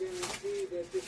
you can see that this